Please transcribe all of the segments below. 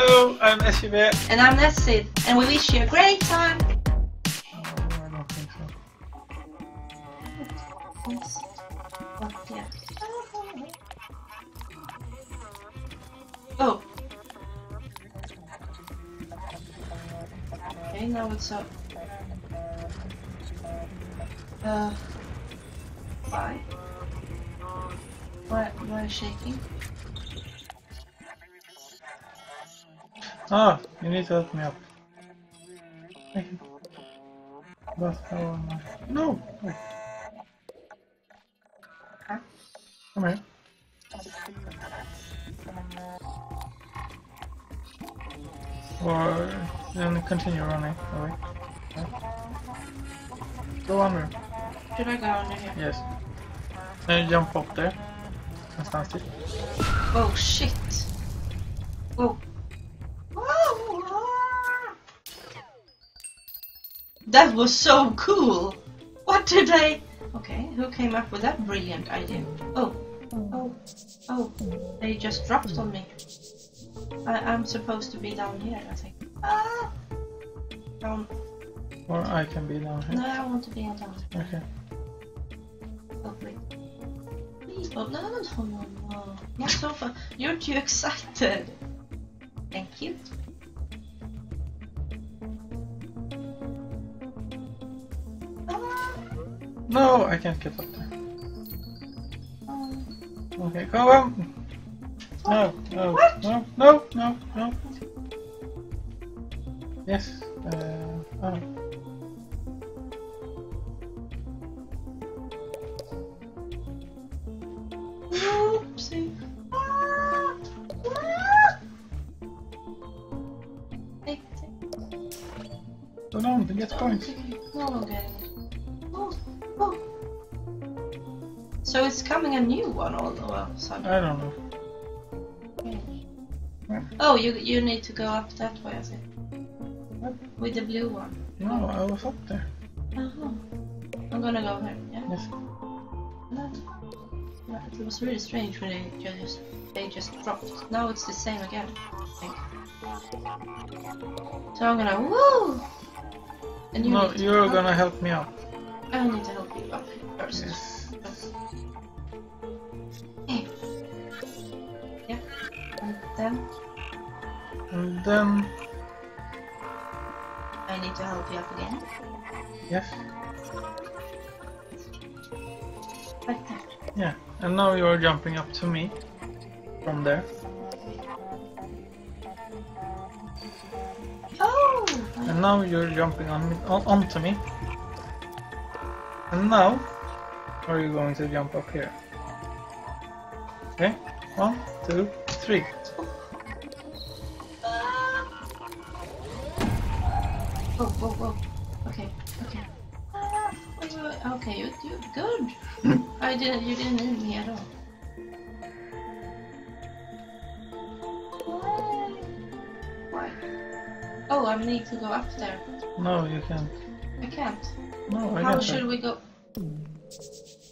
Hello, I'm SJB. And I'm Nessie, and we wish you a great time. Oh. Oh. Okay, now what's up. Uh. Why? Why? Why shaking? Ah, you need to help me up. But how am I? No! Wait. Huh? Come here. Or then continue running away. Yeah. Go under. Should I go under here? Yes. Then you jump up there. And stand still. Oh shit! That was so cool! What did I... Okay, who came up with that brilliant idea? Oh, oh, oh, they just dropped on me. I, I'm supposed to be down here, I think. Ah! Down. Or I can be down here. No. I want to be down. Okay. Oh, wait. Please, Bob. No, no, no, no, no. Not so far. You're too excited. Thank you. No, I can't get up there. Okay, go on! No, no, What? no, no, no, no. Yes. Uh, oh. So it's coming a new one all of a sudden. I don't know. Yeah. Oh, you you need to go up that way, I think. With the blue one. No, I was up there. Uh-huh. I'm gonna go here. Yeah. Yes. That- It was really strange when they just they just dropped. Now it's the same again. I think. So I'm gonna woo. And you no, you're help- gonna help me out. I need to help you up first. Yes. And then And then, I need to help you up again. yes. Like that. Yeah. And now you're jumping up to me from there. Oh! And now you're jumping on me, on, onto me. And now, are you going to jump up here? Okay. One, two, three. Whoa, whoa. Okay, okay. Ah, wait, wait, wait. Okay, you, you good. I didn't. You didn't need me at all. Why? Why? Oh, I need to go up there. No, you can't. I can't. No, I How should we go?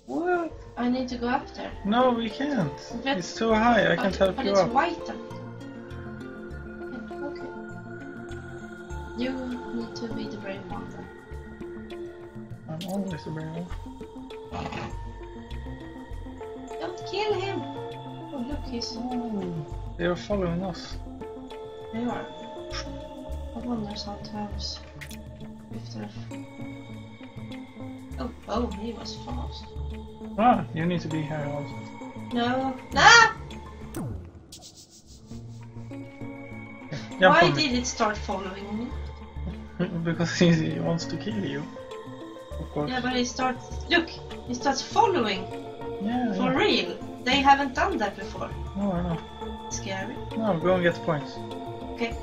What? I need to go up there. No, we can't. But- It's too high. I can't help but you it's up. white. up. You need to be the brave one. I'm always a brave one. Don't kill him. Oh, look, he's. Oh, They're following us. They are. I wonder sometimes if they're. Oh, oh, he was fast. Ah, you need to be here also. No. Ah! Jump Why did it start following me? because he, wants to kill you. Of course. Yeah, but he starts. Look, he starts following Yeah, for yeah. real. They haven't done that before. No, I know. Scary. No, go and get points. Okay.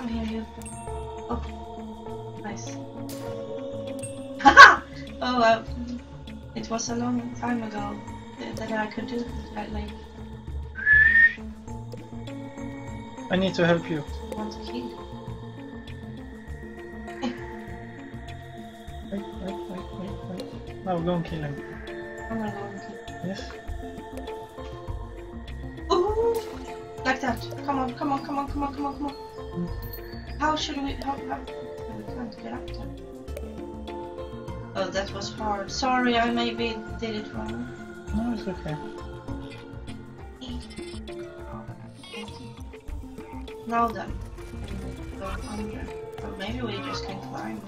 I hear you. Oh, nice. Haha! oh, uh, it was a long time ago that- that I could do that. Like, I need to help you. want to kill. Wait, wait, wait, wait, wait. Now go and kill him. Oh I'm gonna go and kill. Yes. that. Come on, come on, come on, come on, come on, come on. How should we? How? how oh, we can't get up there. Oh, that was hard. Sorry, I maybe did it wrong. No, it's okay. Now then, go under. Maybe we just can climb.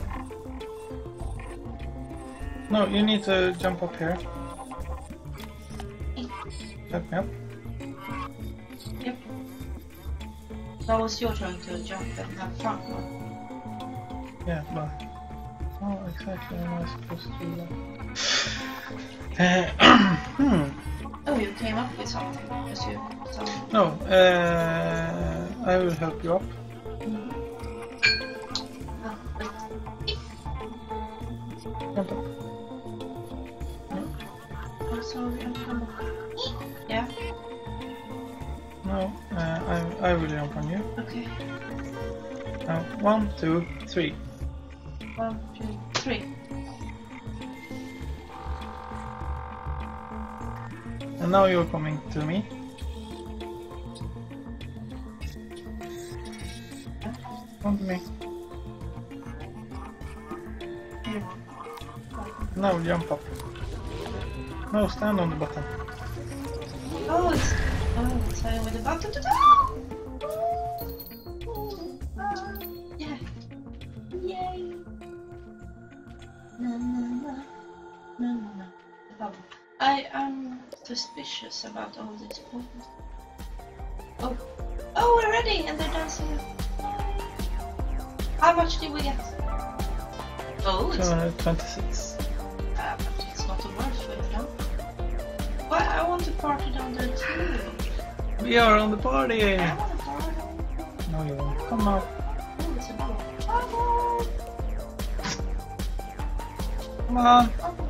No, you need to jump up here. Help me up. Yep. Now it's your turn to jump in that front one. Yeah, but how exactly am I supposed to do that? Uh, hmm. Oh, you came up with something. Because you so, No, uh, I will help you up. wait. Jump up. I'm sorry, I'm. Yeah, No, uh, I, I will jump on you. okay. Now, one, two, three. One, two, three. And now you're coming to me. Come to me. Here. Now jump up. No, stand on the bottom. Oh, it's oh, it's with the button. Suspicious about all these points. Oh, oh, we're ready, and they're dancing. How much did we get? Oh, it's, uh, 226. but it's not the worst we've done. Why I want to party down there too. We are on the party! I want to party. No, you won't. Come out. Oh, bubble. Bubble. Come on.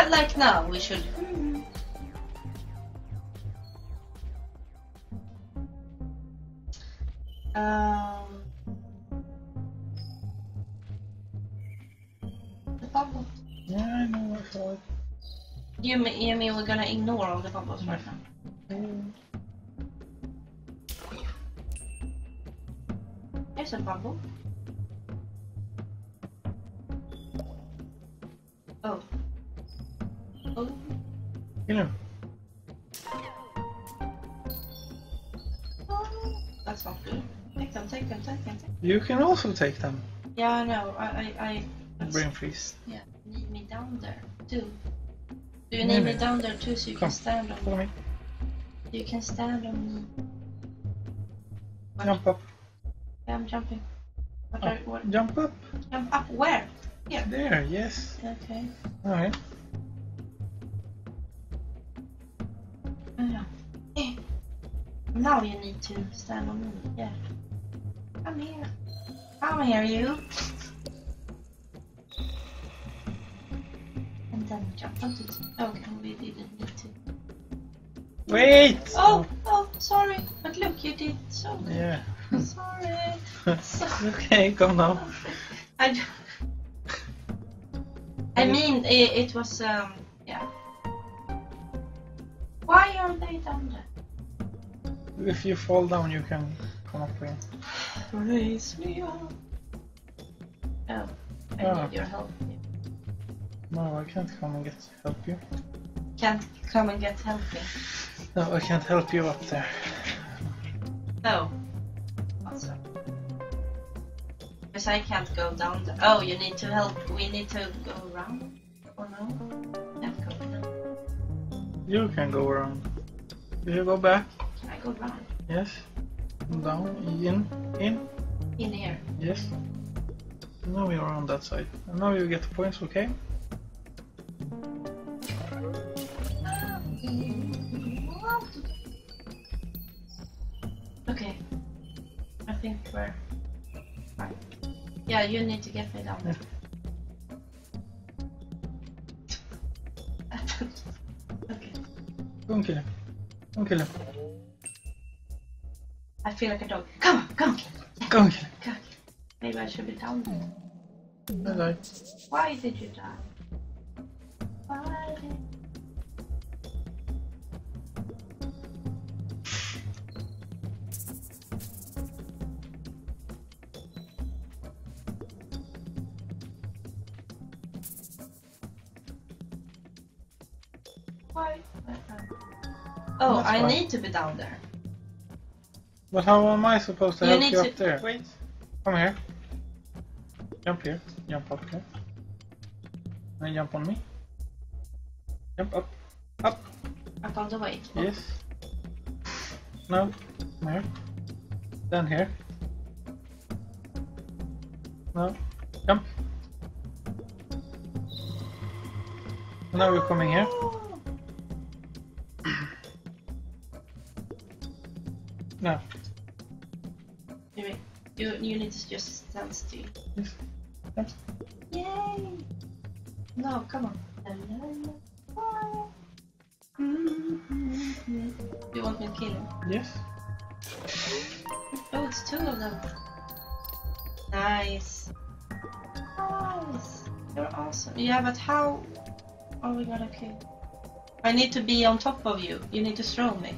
Yeah, like now we should. Um. The bubble. Yeah, I know. Saw it. You mean, you mean we're gonna ignore all the bubbles right now? There's a bubble. Oh. Oh. Him. oh. That's not good. Take them, take them, take them. Take them. You can also take them. Yeah, I know. I, I, I. Brain freeze. Yeah, need me down there too. Do you need me down there too so you Come. can stand on Follow me? me. You can stand on me. What? Jump up. Yeah, I'm jumping. What Oh. are, what? Jump up. Jump up where? Yeah. There, yes. Okay. Alright. Yeah. Now you need to stand on me. Yeah. Come here. Come here, you. And then jump onto it. Okay, we didn't need to. Wait! Oh, oh, sorry. But look, you did so good. Yeah. Sorry. Sorry. okay, come now. I, d- I mean, it, it was, um, yeah. Why are they down there? If you fall down, you can come up again. Raise me up. Oh, I Ah. need your help. No, I can't come and get help you. Can't come and get helping. No, I can't help you up there. No. Also. Because I can't go down there. Oh, you need to help. We need to go around. Or no? Can't go down. You can go around. You go back, go round? yes. Down, in, in, In here. yes. Now you're on that side. And now you get the points, okay? Okay. I think we're fine. Yeah, you need to get me down there. okay. And kill him. And kill him. I feel like a dog. Come on, come on. Go on. come on. Maybe I should be down there. Hello. Why did you die? Why. Why? Oh, I need to be down there. But how am I supposed to You help you to- up there? Wait. Come here. Jump here. Jump up here. And jump on me. Jump up. Up. Up on the way. Yes. No. Come here. Then here. No. Jump. Now we're coming here. You, you, need to just stand still. Yay! No, come on. You want me to kill him? Yes. Oh, it's two of them. Nice. Nice. You're awesome. Yeah, but how are we gonna kill? I need to be on top of you. You need to throw me.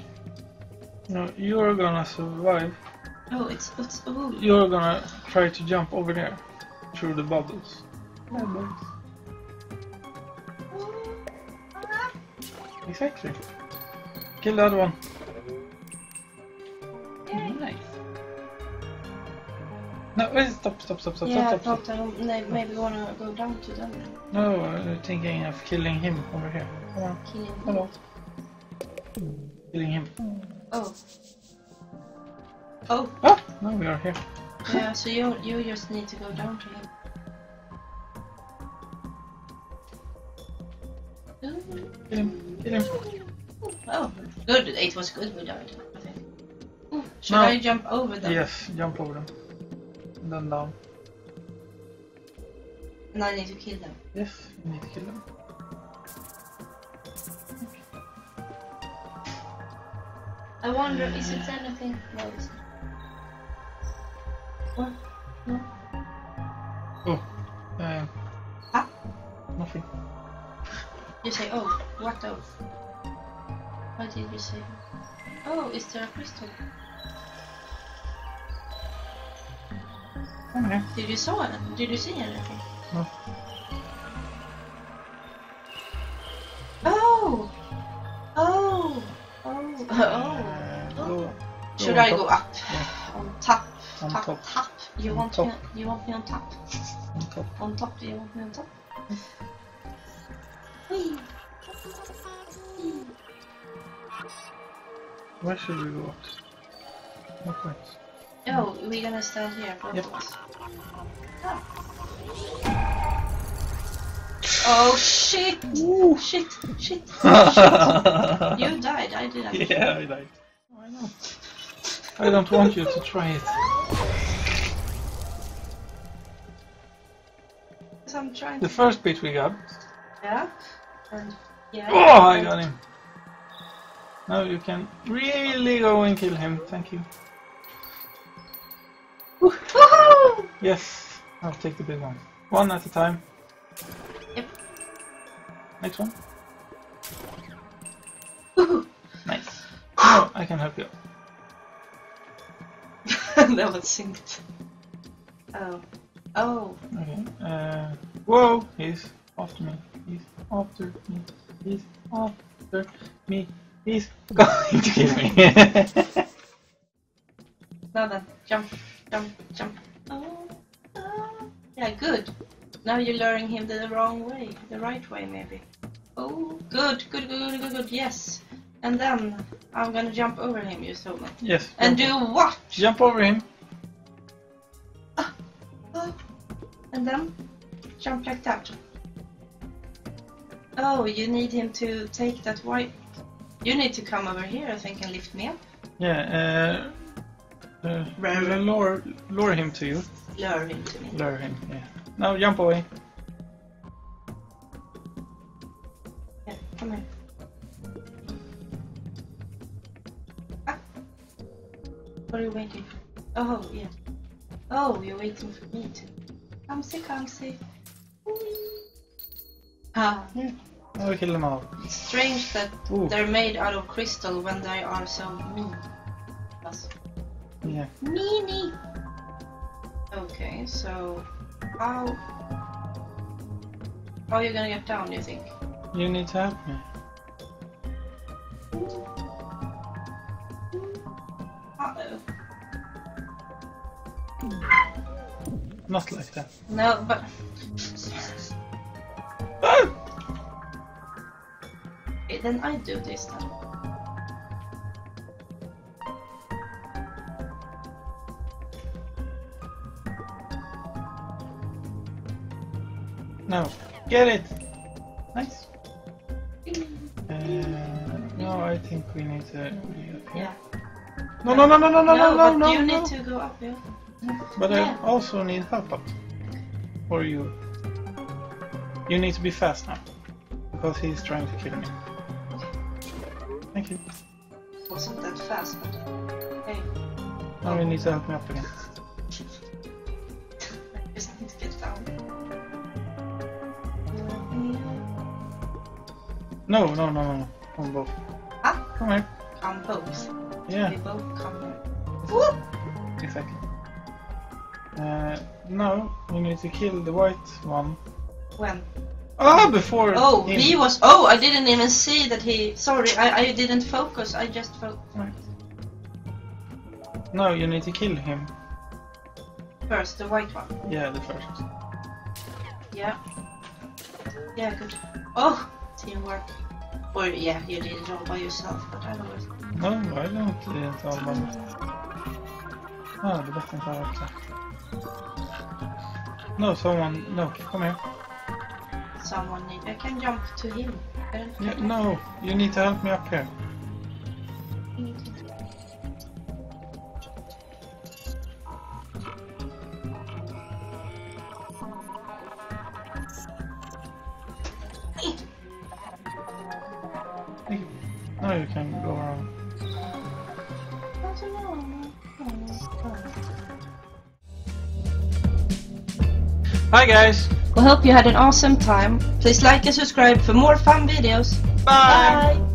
No, you're gonna survive. Oh, it's it's ooh. You're gonna try to jump over there through the bubbles. Bubbles. Exactly. Kill that one. Yay. Nice. No, wait, stop, stop, stop, stop, Yeah, stop, stop, thought I don't- maybe wanna go down to them No, I'm thinking of killing him over here. Come on, kill him. come on. Killing him. Oh. Oh, Ah, now we are here. yeah, so you you just need to go down to him. Ooh. Kill him, kill him. Oh, good. It was good we died, I think. Ooh, Should No. I jump over them? Yes, jump over them. And then down. And I need to kill them. Yes, you need to kill them. I wonder, is it anything? No, it's What? No. Uh, Ah. nothing. You say, oh, what oh? What did you say? Oh, is there a crystal? Come here. Did you saw it? Did you see anything? No. Oh! Oh! Oh! Oh! Uh, go, Should I go up? On top? Top. You On want top. me? You want me on top? on top. On top? Do you want me on top? Whee! Where should we go? No point. Oh, we're gonna stand here, both Yep. of us. Ah. Oh shit! Shit! Shit! You died. I didn't. I died. I know. I don't want you to try it. I'm trying The first bit we got. Yeah. And yeah. Oh, I got him. Now you can really go and kill him. Thank you. Woohoo! Yes, I'll take the big one. One at a time. Yep. Next one. Woohoo! Nice. Oh, I can help you. That was synced. Oh. Oh. Okay. Uh, whoa! He's after me. He's after me. He's after me. He's going to kill me. Now then, jump, jump, jump. Oh. ah. Yeah, good. Now you're luring him the wrong way, the right way maybe. Oh, good, good, good, good, good, good. Yes. And then I'm gonna jump over him. You told me. yes. And jump, do what? jump over him. Oh. And then jump like that. Oh, you need him to take that white. You need to come over here, I think, and lift me up. Yeah. Uh, uh, Rare. lure, lure him to you. Lure him to me. Lure him. Yeah. Now jump away. Yeah, come here. What are you waiting for? Oh, yeah. Oh, you're waiting for me to. Come see, come see. Ah, hmm. Now we kill them all. it's strange that Ooh. they're made out of crystal when they are so mean. That's Yeah. meanie. Okay, so how how are you gonna get down? Do you think? You need to help me. Not like that. No, but okay, then I do this then. No. Get it! Nice. Uh, no, I think we need to be up here. Yeah. No, no, no, no, no, no, no, no, but no, you no. need to go up here. But Yeah. I also need help up. Or you. You need to be fast now. Because he's trying to kill me. Thank you. Wasn't that fast, but hey, Now you need to help me up again. I just need to get down. No, no, no, no, no. On both. Ah, Come here. come both. Yeah, We both come here. Whoop! exactly. Uh, no, you need to kill the white one. When? Ah, before Oh, him. he was. Oh, I didn't even see that he. Sorry, I, I didn't focus. I just focused Right. No, you need to kill him. first, the white one. Yeah, the first. Yeah. Yeah, good. Oh, teamwork. Or yeah, you did it all by yourself, but I was. No, I don't do it all by myself. Ah, the button fell också. No, someone. No, come here. Someone need. I can jump to him. Yeah, no, you need to help me up here. Hi guys. We hope you had an awesome time. Please like and subscribe for more fun videos. Bye. Bye.